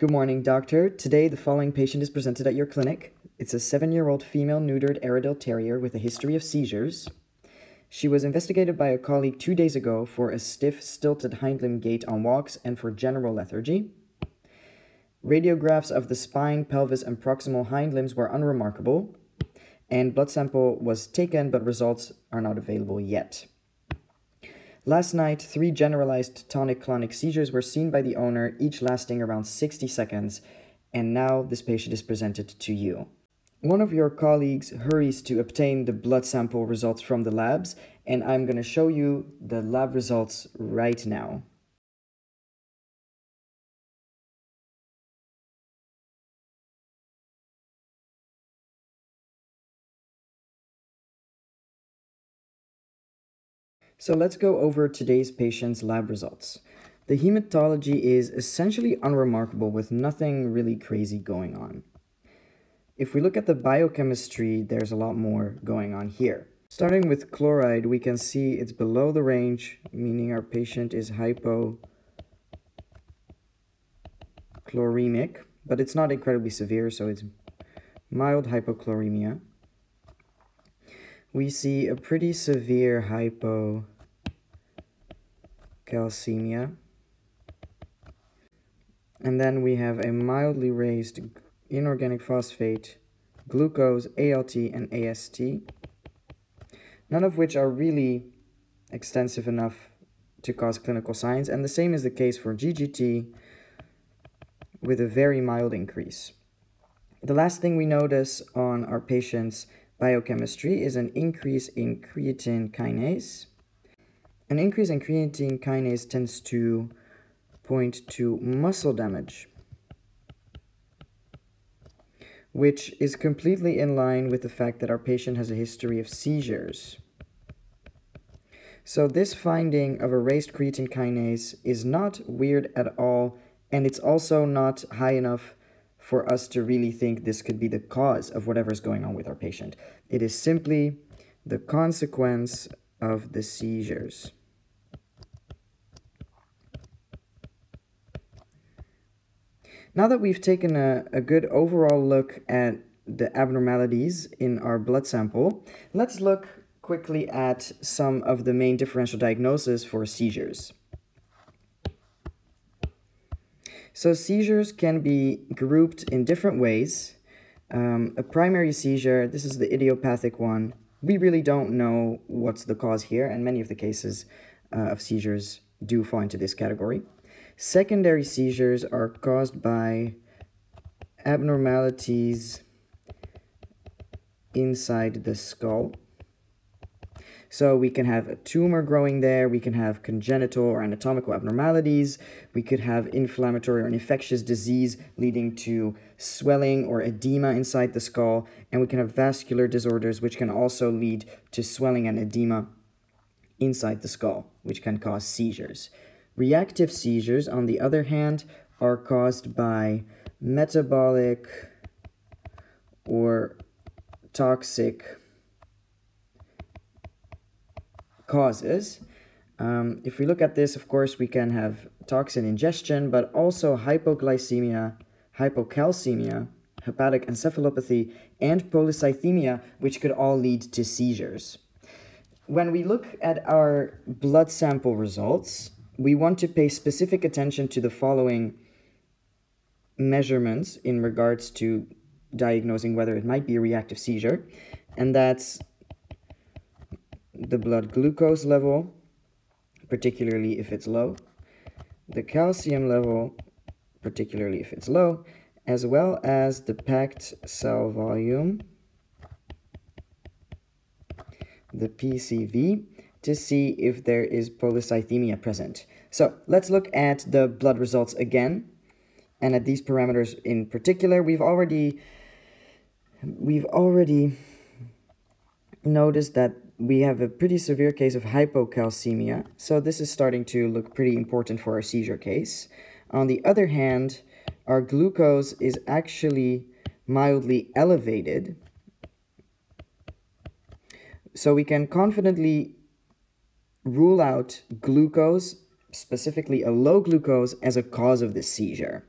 Good morning, doctor. Today, the following patient is presented at your clinic. It's a seven year old female neutered Airedale Terrier with a history of seizures. She was investigated by a colleague two days ago for a stiff, stilted hind limb gait on walks and for general lethargy. Radiographs of the spine, pelvis, and proximal hind limbs were unremarkable, and blood sample was taken, but results are not available yet. Last night, three generalized tonic-clonic seizures were seen by the owner, each lasting around 60 seconds, and now this patient is presented to you. One of your colleagues hurries to obtain the blood sample results from the labs, and I'm going to show you the lab results right now. So let's go over today's patient's lab results. The hematology is essentially unremarkable with nothing really crazy going on. If we look at the biochemistry, there's a lot more going on here. Starting with chloride, we can see it's below the range, meaning our patient is hypochloremic, but it's not incredibly severe, so it's mild hypochloremia we see a pretty severe hypocalcemia. And then we have a mildly raised inorganic phosphate, glucose, ALT, and AST, none of which are really extensive enough to cause clinical signs, and the same is the case for GGT with a very mild increase. The last thing we notice on our patients biochemistry is an increase in creatine kinase. An increase in creatine kinase tends to point to muscle damage, which is completely in line with the fact that our patient has a history of seizures. So this finding of a raised creatine kinase is not weird at all, and it's also not high enough for us to really think this could be the cause of whatever's going on with our patient. It is simply the consequence of the seizures. Now that we've taken a, a good overall look at the abnormalities in our blood sample, let's look quickly at some of the main differential diagnoses for seizures. So seizures can be grouped in different ways. Um, a primary seizure, this is the idiopathic one. We really don't know what's the cause here, and many of the cases uh, of seizures do fall into this category. Secondary seizures are caused by abnormalities inside the skull. So we can have a tumor growing there, we can have congenital or anatomical abnormalities, we could have inflammatory or an infectious disease leading to swelling or edema inside the skull, and we can have vascular disorders which can also lead to swelling and edema inside the skull, which can cause seizures. Reactive seizures, on the other hand, are caused by metabolic or toxic causes. Um, if we look at this, of course, we can have toxin ingestion, but also hypoglycemia, hypocalcemia, hepatic encephalopathy, and polycythemia, which could all lead to seizures. When we look at our blood sample results, we want to pay specific attention to the following measurements in regards to diagnosing whether it might be a reactive seizure, and that's the blood glucose level, particularly if it's low, the calcium level, particularly if it's low, as well as the packed cell volume, the PCV, to see if there is polycythemia present. So let's look at the blood results again, and at these parameters in particular, we've already we've already noticed that we have a pretty severe case of hypocalcemia, so this is starting to look pretty important for our seizure case. On the other hand, our glucose is actually mildly elevated, so we can confidently rule out glucose, specifically a low glucose, as a cause of the seizure.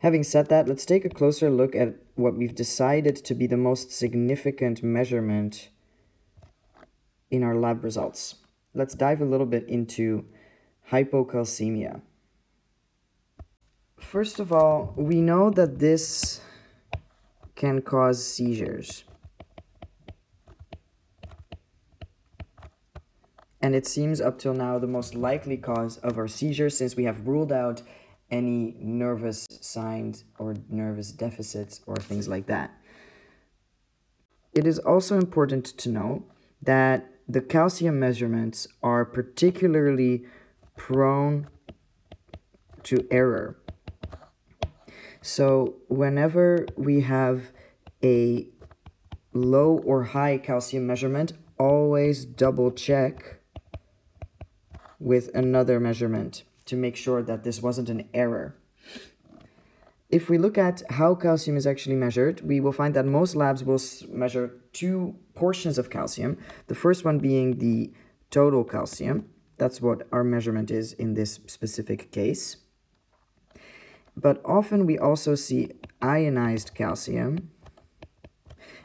Having said that, let's take a closer look at what we've decided to be the most significant measurement in our lab results. Let's dive a little bit into hypocalcemia. First of all, we know that this can cause seizures. And it seems up till now the most likely cause of our seizures since we have ruled out any nervous signs or nervous deficits or things like that. It is also important to know that the calcium measurements are particularly prone to error. So whenever we have a low or high calcium measurement, always double check with another measurement to make sure that this wasn't an error. If we look at how calcium is actually measured, we will find that most labs will measure two portions of calcium. The first one being the total calcium. That's what our measurement is in this specific case. But often we also see ionized calcium.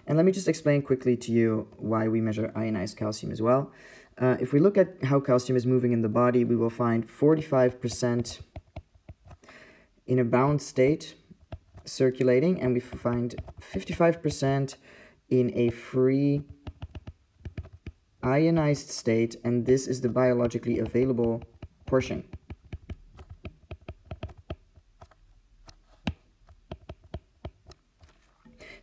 And let me just explain quickly to you why we measure ionized calcium as well. Uh, if we look at how calcium is moving in the body, we will find 45% in a bound state circulating, and we find 55% in a free ionized state, and this is the biologically available portion.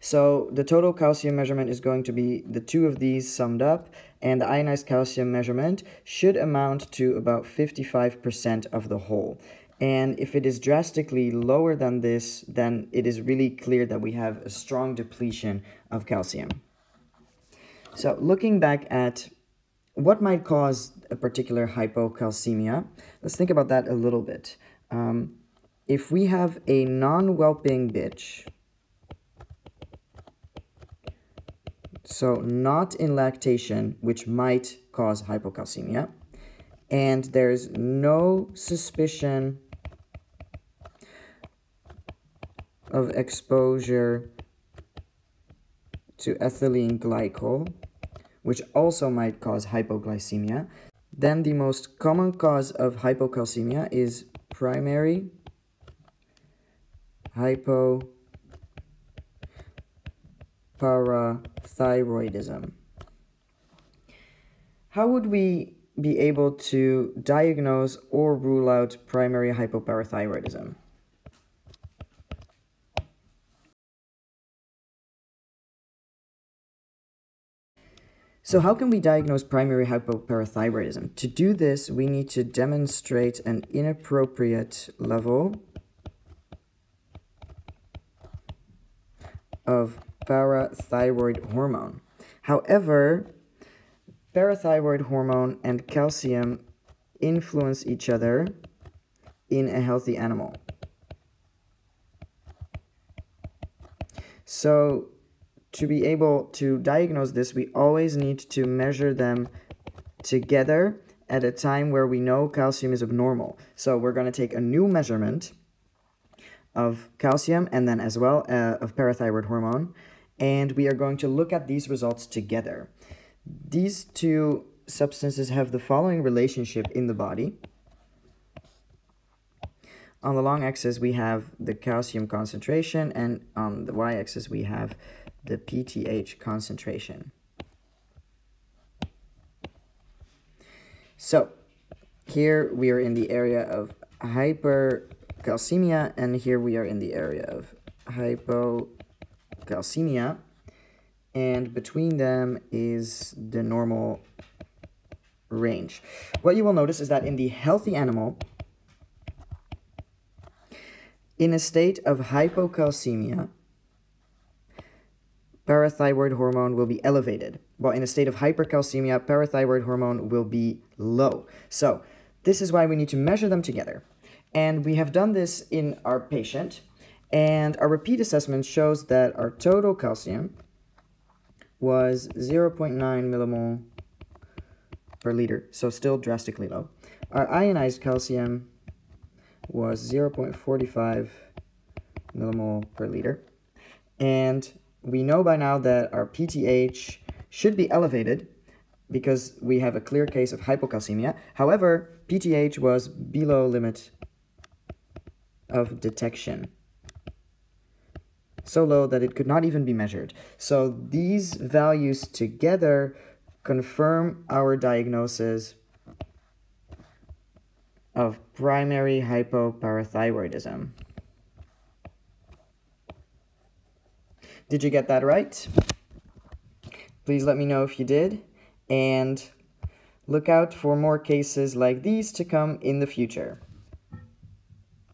So the total calcium measurement is going to be the two of these summed up, and the ionized calcium measurement should amount to about 55% of the whole. And if it is drastically lower than this, then it is really clear that we have a strong depletion of calcium. So looking back at what might cause a particular hypocalcemia, let's think about that a little bit. Um, if we have a non-whelping bitch, so not in lactation, which might cause hypocalcemia, and there's no suspicion of exposure to ethylene glycol, which also might cause hypoglycemia. Then the most common cause of hypocalcemia is primary hypoparathyroidism. How would we be able to diagnose or rule out primary hypoparathyroidism? So how can we diagnose primary hypoparathyroidism? To do this, we need to demonstrate an inappropriate level of parathyroid hormone. However, parathyroid hormone and calcium influence each other in a healthy animal. So to be able to diagnose this, we always need to measure them together at a time where we know calcium is abnormal. So we're going to take a new measurement of calcium and then as well uh, of parathyroid hormone, and we are going to look at these results together. These two substances have the following relationship in the body. On the long axis, we have the calcium concentration, and on the y-axis, we have the PTH concentration. So here we are in the area of hypercalcemia and here we are in the area of hypocalcemia and between them is the normal range. What you will notice is that in the healthy animal, in a state of hypocalcemia, parathyroid hormone will be elevated, while in a state of hypercalcemia, parathyroid hormone will be low. So this is why we need to measure them together. And we have done this in our patient, and our repeat assessment shows that our total calcium was 0.9 millimole per liter, so still drastically low. Our ionized calcium was 0.45 millimole per liter. And we know by now that our PTH should be elevated because we have a clear case of hypocalcemia. However, PTH was below limit of detection. So low that it could not even be measured. So these values together confirm our diagnosis of primary hypoparathyroidism. Did you get that right? Please let me know if you did, and look out for more cases like these to come in the future.